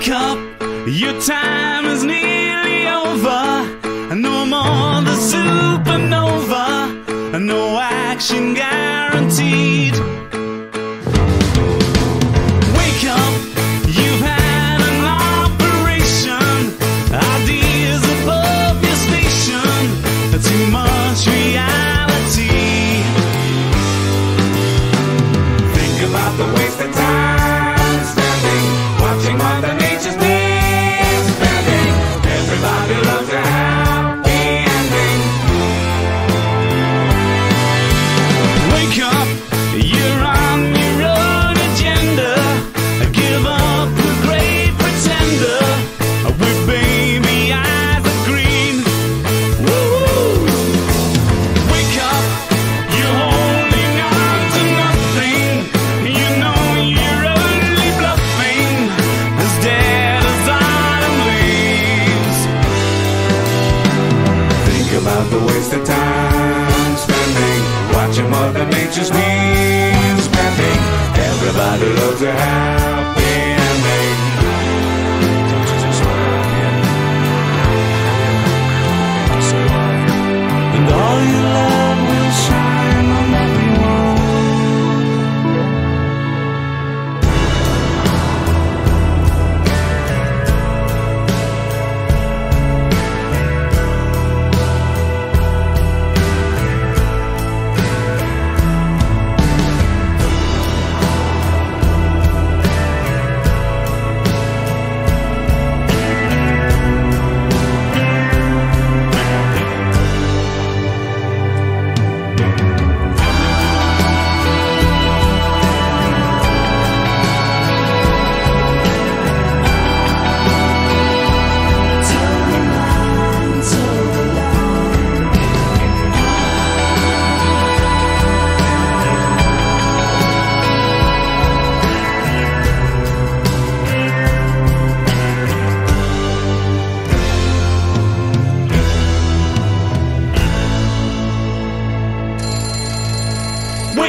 Wake up, your time is nearly over. No more the supernova, no action guaranteed. Wake up, you've had an operation. Ideas above your station, too much reality. Think about the waste of time spending watching Mother about the waste of time spending watching Mother Nature's being spending. Everybody loves a happy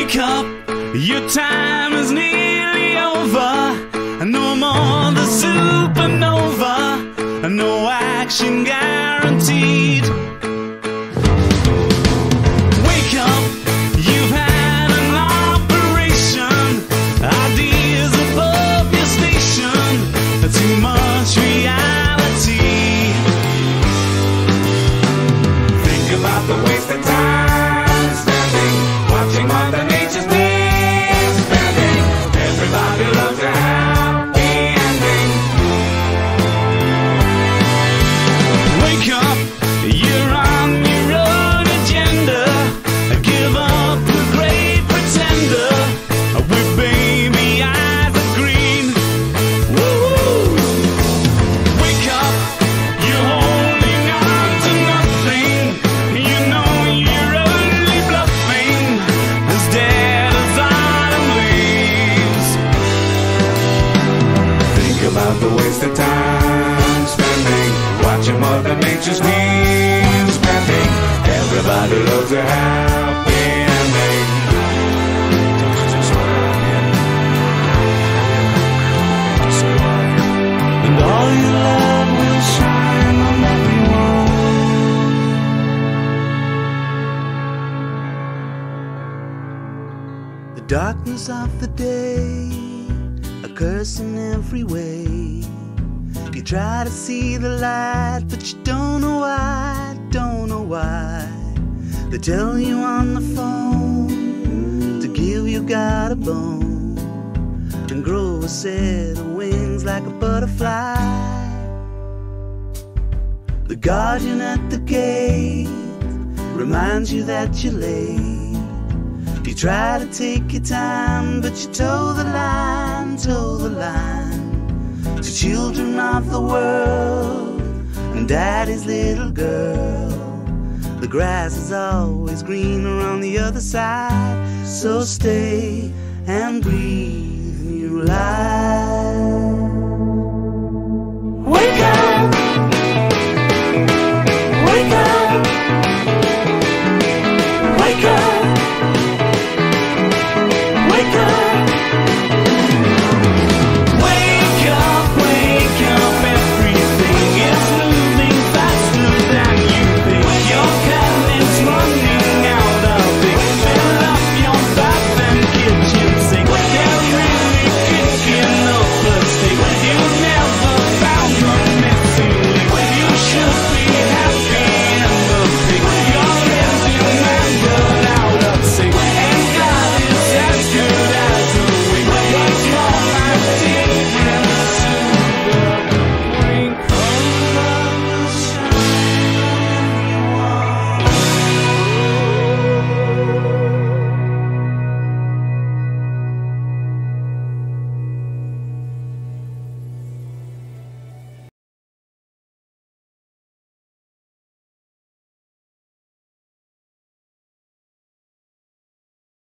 Wake up, your time is nearly over. No more the supernova, no action guaranteed. Think the waste of time spending watching Mother Nature's being spending. Everybody loves a happy ending. And all your love will shine on everyone. The darkness of the day, curse every way. You try to see the light, but you don't know why, don't know why. They tell you on the phone to give you God a bone and grow a set of wings like a butterfly. The guardian at the gate reminds you that you're late. You try to take your time, but you toe the line, toe the line. To children of the world and daddy's little girl. The grass is always greener on the other side, so stay and breathe new life.